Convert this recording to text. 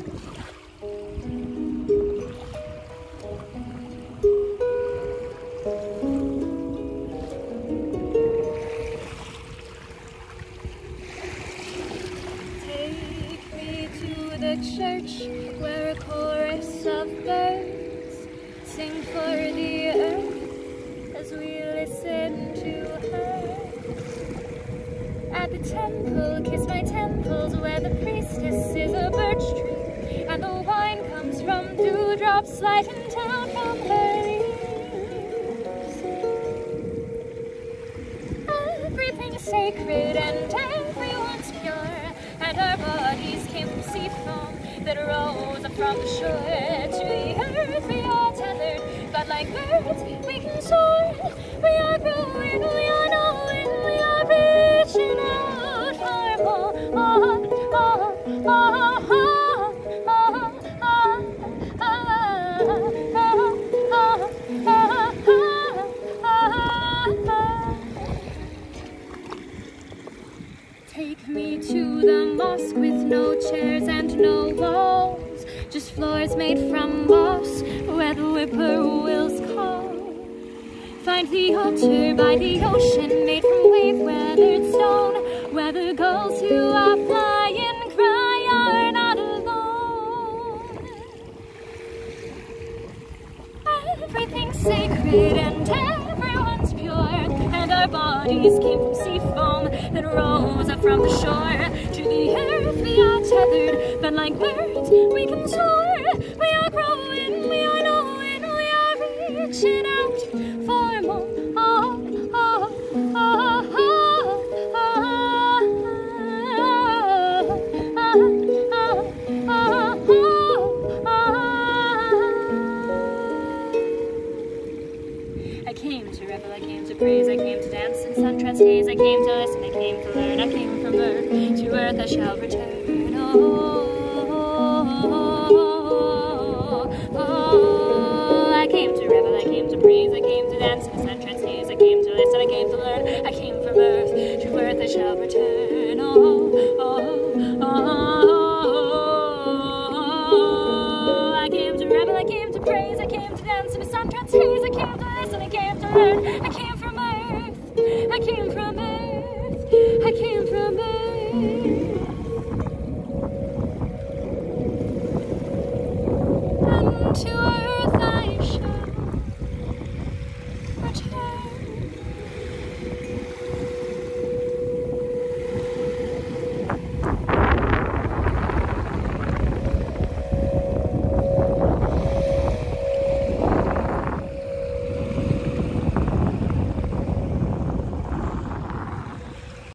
Take me to the church where a chorus of birds sing for the earth as we listen to her. At the temple, kiss my temples where the priestess is a birch tree from dewdrops sliding down from her leaves. Everything's sacred and everyone's pure, and our bodies came sea foam that rose up from the shore to the earth. We are tethered, but like birds, we can soar. We are growing, we are knowing, we are reaching out for more. Oh, oh, oh, the mosque with no chairs and no walls, just floors made from moss where the whippoorwills call. Find the altar by the ocean made from wave-weathered stone, where the gulls who are flying cry are not alone. Everything's sacred and everyone's pure, and our bodies came from sea foam that rose up from the shore. The earth we are tethered, but like birds we can soar. To revel, oh, I came to praise, I came to dance in sun-drenched days, I came to listen, I came to learn, I came from earth to earth I shall return. Oh, oh, oh, oh. I came to revel, I came to praise, I came to dance in sun-drenched days, I came to listen, I came to learn, I came from earth to earth I shall return. Oh, oh, to dance in a sun-drenched haze, I came to listen, I came to learn, I came from earth, I came from earth, I came from earth.